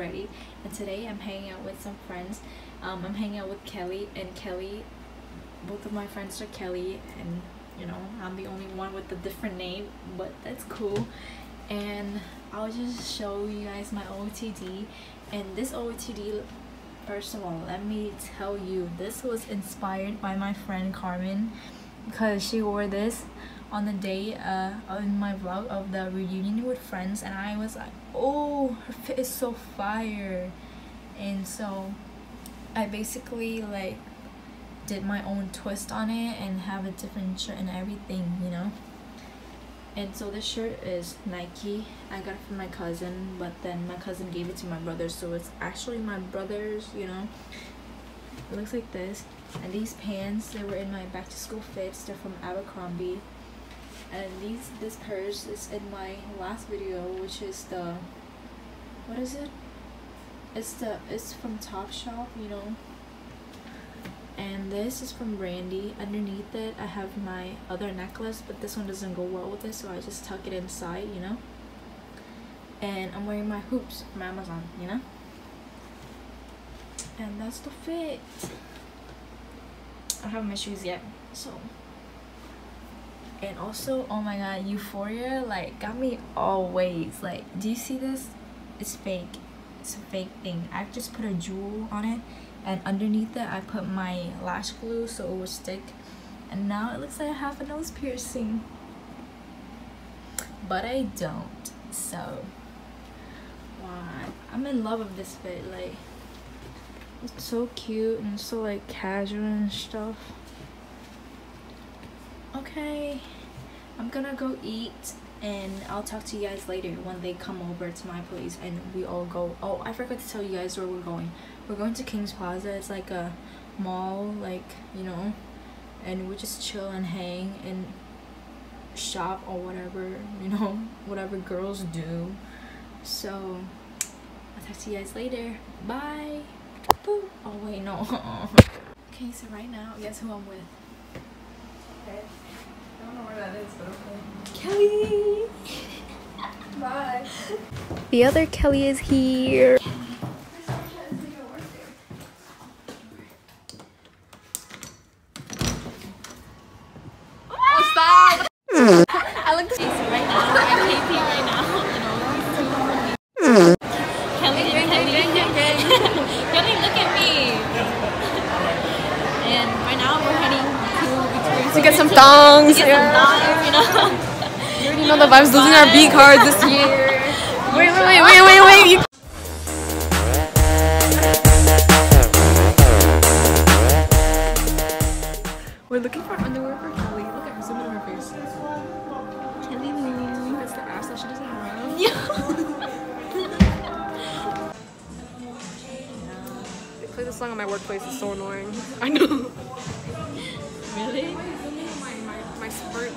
ready. And today I'm hanging out with some friends. Um, I'm hanging out with Kelly and Kelly. Both of my friends are Kelly, and you know I'm the only one with a different name, but that's cool. And I'll just show you guys my OOTD. And this OOTD, first of all, let me tell you, this was inspired by my friend Carmen because she wore this on the day uh in my vlog of the reunion with friends and I was like oh her fit is so fire and so I basically like did my own twist on it and have a different shirt and everything you know and so this shirt is Nike. I got it from my cousin but then my cousin gave it to my brother so it's actually my brother's you know. It looks like this. And these pants they were in my back to school fits. They're from abercrombie. And these this purse is in my last video which is the what is it? It's the it's from topshop you know and this is from brandy underneath it i have my other necklace but this one doesn't go well with it so i just tuck it inside you know? And i'm wearing my hoops from amazon you know? And that's the fit. I don't have my shoes yet so. And also oh my god euphoria like got me always like do you see this? It's fake. It's a fake thing. I've just put a jewel on it and underneath it i put my lash glue so it would stick. And now it looks like i have a nose piercing. But i don't. So wow i'm in love with this fit like it's so cute and so like casual and stuff. Okay, I'm gonna go eat and I'll talk to you guys later when they come over to my place and we all go. Oh, I forgot to tell you guys where we're going. We're going to King's Plaza. It's like a mall, like, you know, and we just chill and hang and shop or whatever, you know, whatever girls do. So, I'll talk to you guys later. Bye. Boop. Oh wait, no. okay, so right now, guess who I'm with? Okay. I don't know where that is, but okay. Kelly. Bye. The other Kelly is here. Oh, stop! Hmm. Know the vibes. Losing our B card this year. Wait, wait, wait, wait, wait, wait. You We're looking for underwear for Kelly. Look at her, zoom in her face. Kelly Lou. That's the ass that she doesn't have. They play this song in my workplace. It's so annoying. I know. Really? my, my, my spurt.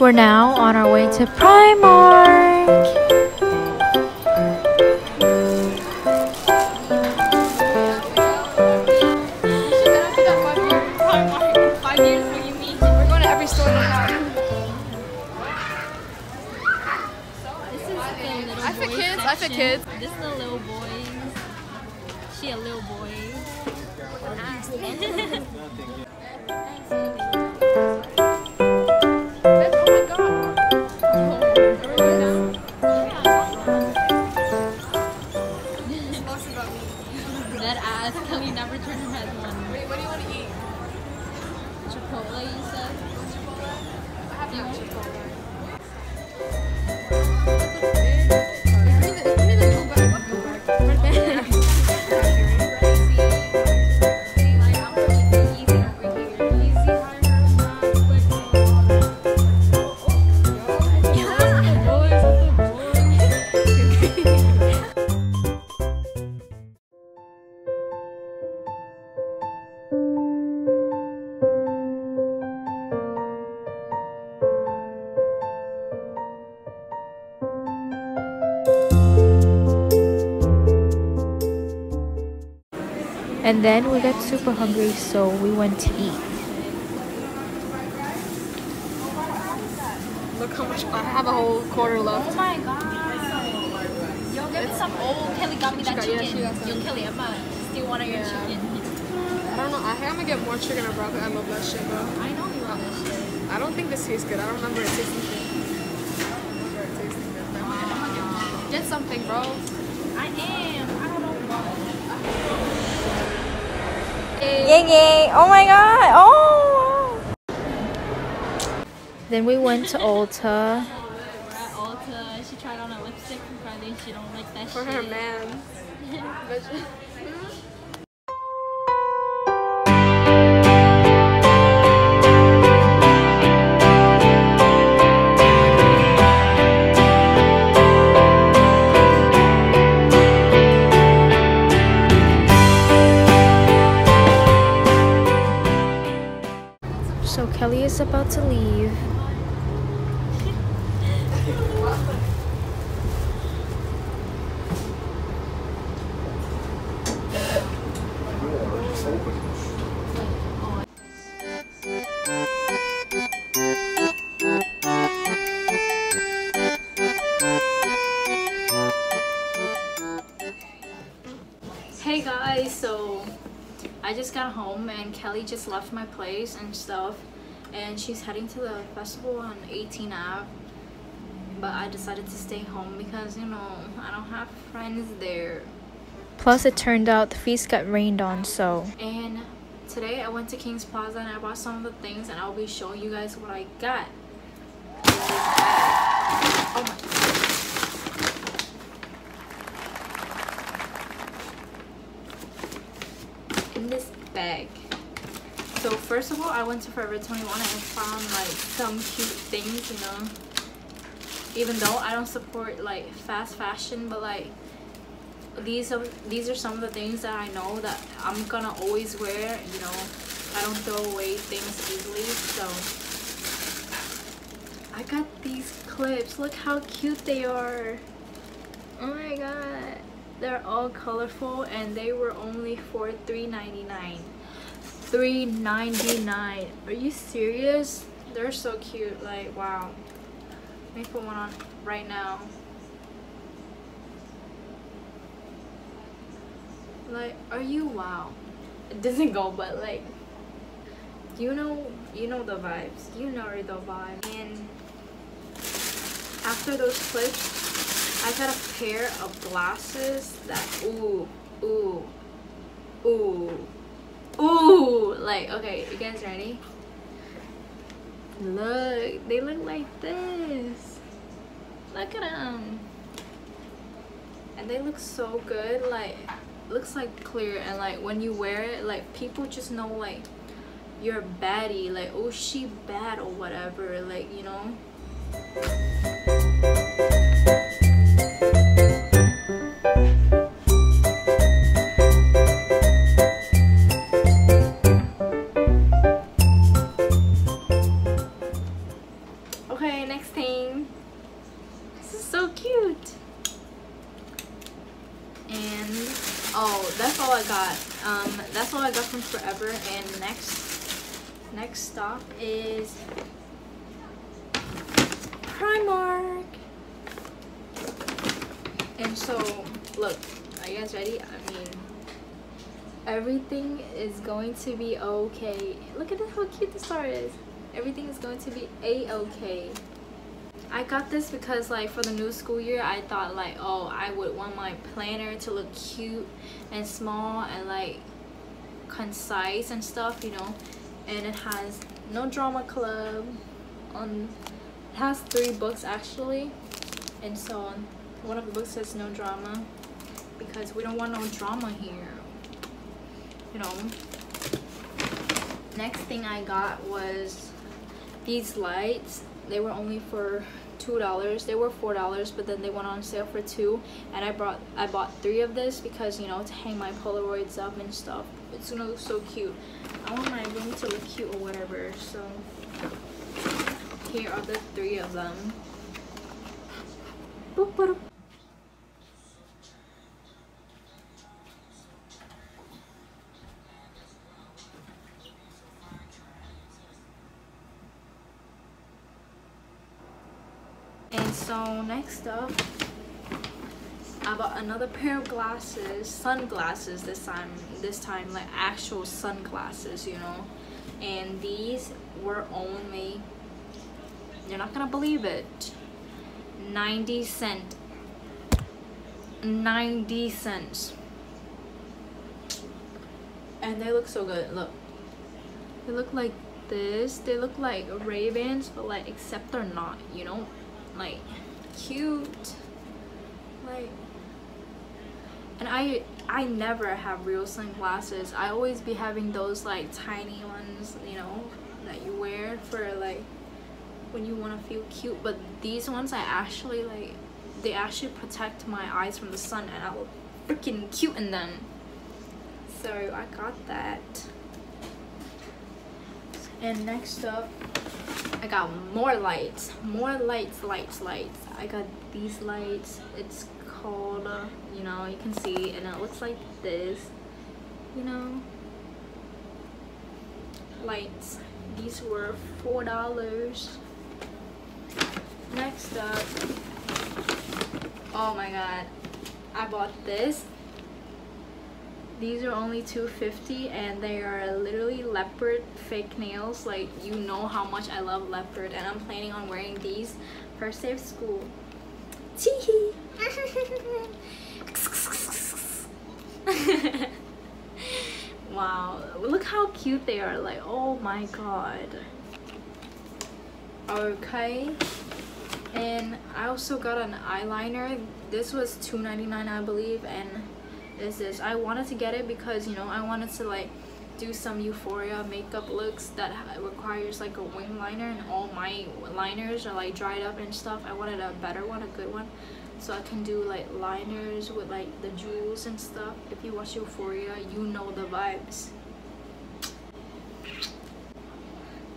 We're now on our way to Primark. Kids. I kids. This is the little boy. She a little boy. That ass, Kelly never turned her head And then we got super hungry, so we went to eat. Look how much I have a whole quarter left. Oh my god. Yo, get me some. Oh, Kelly got me that got- yeah, chicken. she got some. Yo, Kelly, I'm gonna steal one of your Yeah. chicken. I don't know. I think I'm gonna get more chicken or broccoli. I love that shit, bro. I know you love this shit. I don't think this tastes good. I don't remember it tasting good. I don't remember it tasting good. I'm gonna get, get something, bro. I am. I don't know what. Yay, yay. Oh my god. Oh. Then we went to Ulta. Ulta. She tried on a lipstick from Friday. She don't like that For shit. her man. About to leave. Hey guys, so I just got home and Kelly just left my place and stuff and she's heading to the festival on 18 Ave but I decided to stay home because you know I don't have friends there Plus, it turned out the feast got rained on, so. and today I went to King's Plaza and I bought some of the things and I'll be showing you guys what I got oh my in this bag. So first of all, I went to Forever 21 and found like some cute things, you know. Even though I don't support like fast fashion, but like these are these are some of the things that I know that I'm gonna always wear. You know, I don't throw away things easily. So I got these clips. Look how cute they are. Oh my god. They're all colorful and they were only for $3.99. $3.99. Are you serious? They're so cute. Like, wow. Let me put one on right now. Like, are you wow? It doesn't go, but like, you know, you know the vibes. You know the vibe. And after those clips, I got a pair of glasses that ooh, ooh, ooh, ooh. Like, okay, you guys ready? Look, they look like this. Look at them. And they look so good. Like, looks like clear. And like, when you wear it, like, people just know, like, you're baddie. Like, oh, she bad or whatever. Like, you know? Is Primark. And so, look, are you guys ready? I mean, everything is going to be okay. Look at how cute the star is. Everything is going to be a-okay. I got this because like for the new school year I thought like oh I would want my planner to look cute and small and like concise and stuff you know and it has no drama club on it has three books actually. And so one of the books says no drama because we don't want no drama here you know. Next thing I got was these lights. They were only for two dollars. They were four dollars but then they went on sale for two. And i brought i bought three of this because you know to hang my polaroids up and stuff. It's gonna look so cute want my room to look cute or whatever so. Here are the three of them. Boop. And so next up, I bought another pair of glasses, sunglasses this time, this time like actual sunglasses, you know. And these were only, you're not gonna believe it, 90 cent. 90 cents. And they look so good, look. They look like this, they look like Ray-Bans, but like except they're not, you know like cute like and I I never have real sunglasses. I always be having those like tiny ones you know that you wear for like when you want to feel cute. But these ones I actually like they actually protect my eyes from the sun and I look freaking cute in them. So I got that. And next up I got more lights. More lights lights lights. I got these lights. It's you know you can see and it looks like this you know. Lights. These were four dollars. Next up oh my god I bought this. These are only 250 and they are literally leopard fake nails. Like you know how much i love leopard and i'm planning on wearing these first day of school. Teehee. wow look how cute they are like oh my god. Okay and i also got an eyeliner. This was 2.99 i believe and this is i wanted to get it because you know i wanted to like do some euphoria makeup looks that requires like a wing liner and all my liners are like dried up and stuff. I wanted a better one a good one so i can do like liners with like the jewels and stuff. If you watch euphoria you know the vibes.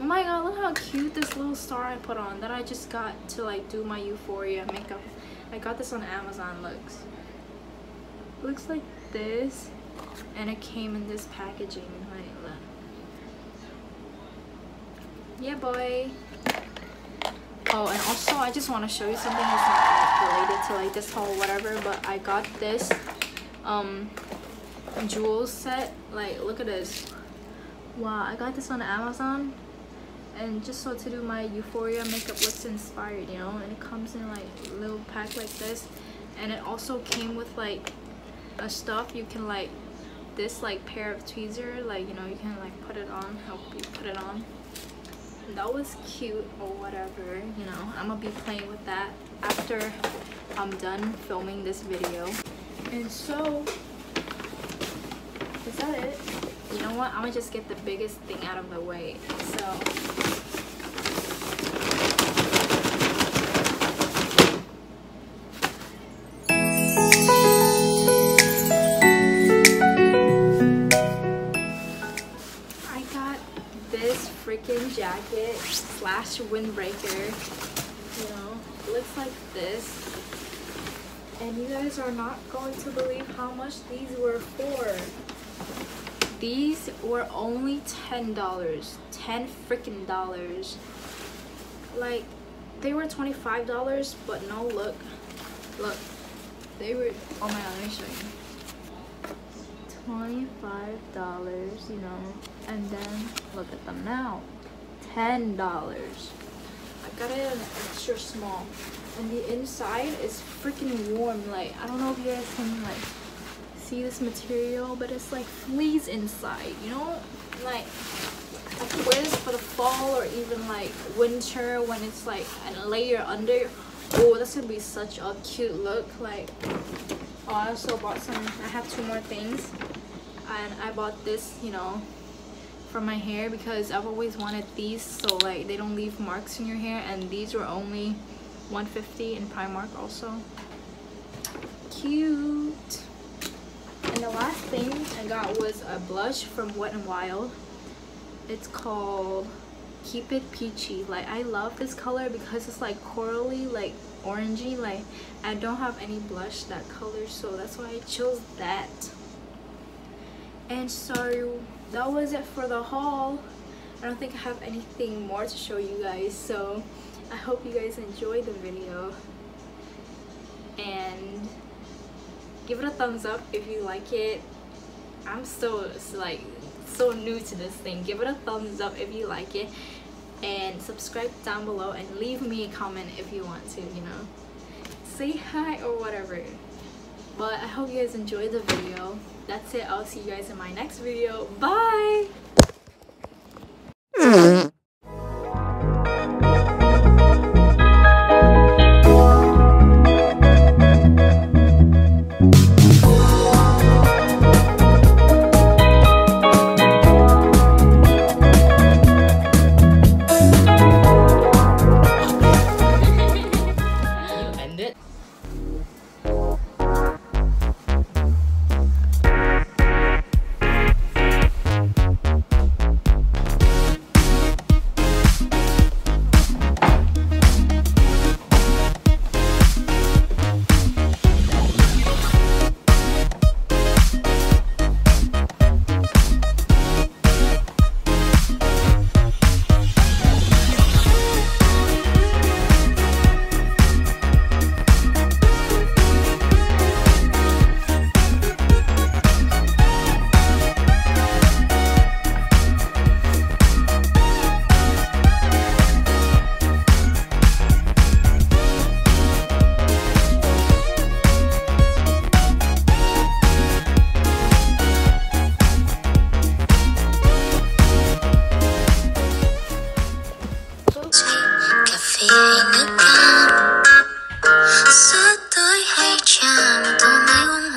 Oh my god look how cute this little star i put on that i just got to like do my euphoria makeup. I got this on amazon looks. Looks like this and it came in this packaging. Like look. yeah boy. Oh and also i just want to show you something related to like this whole whatever but i got this um jewels set like look at this. Wow i got this on amazon and just so to do my euphoria makeup looks inspired you know and it comes in like little pack like this and it also came with like a stuff you can like this like pair of tweezer like you know you can like put it on help you put it on. That was cute or whatever you know i'm gonna be playing with that after i'm done filming this video. And so is that it? You know what? I'm gonna just get the biggest thing out of the way. So I got this freaking jacket slash windbreaker. You know, looks like this. And you guys are not going to believe how much these were for. These were only $10. 10 freaking dollars. Like, they were $25, but no, look. Look. They were, oh my god, let me show you. Twenty-five dollars, you know, and then look at them now. Ten dollars. I got it in extra small. And the inside is freaking warm. Like I don't know if you guys can like see this material, but it's like fleece inside, you know? Like I could wear this for the fall or even like winter when it's like a layer under. Oh, that's gonna be such a cute look. Like, oh, I also bought some. I have two more things, and I bought this, you know, for my hair because I've always wanted these so like they don't leave marks in your hair. And these were only 150 in Primark also. Cute. And the last thing I got was a blush from Wet n Wild it's called keep it peachy like i love this color because it's like corally like orangey like i don't have any blush that color so that's why i chose that and so that was it for the haul. I don't think i have anything more to show you guys so i hope you guys enjoyed the video. And give it a thumbs up if you like it. I'm so like so new to this thing. Give it a thumbs up if you like it. And subscribe down below and leave me a comment if you want to you know. Say hi or whatever but i hope you guys enjoyed the video. That's it. I'll see you guys in my next video. Bye I hate you.